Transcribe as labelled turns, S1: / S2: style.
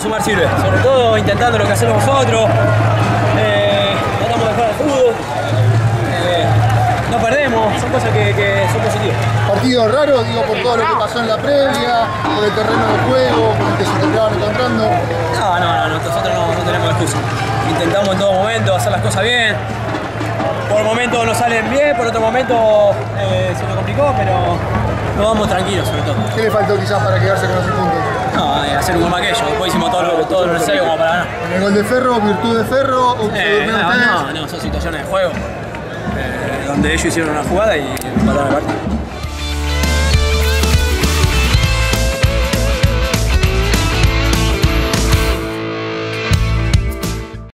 S1: sumar sirve. Sobre todo intentando lo que hacemos nosotros. Eh, tratamos de jugar al fútbol. Eh, no perdemos, son cosas que, que son positivas.
S2: Partido raro, digo, por todo lo que pasó en la previa, por el terreno de juego, por el que se encontraban encontrando.
S1: No, no, no, nosotros no, no tenemos excusa. Intentamos en todo momento hacer las cosas bien. Por momentos no salen bien, por otro momento eh, se nos complicó, pero nos vamos tranquilos sobre todo.
S2: ¿Qué le faltó quizás para quedarse con los puntos?
S1: No, eh, hacer un gol más que ellos. Después hicimos todo lo, todo lo necesario como para ganar.
S2: ¿En el gol de Ferro, virtud de Ferro o
S1: Eh, no, no, son situaciones de juego. eh, donde ellos hicieron una jugada y empataron el partido.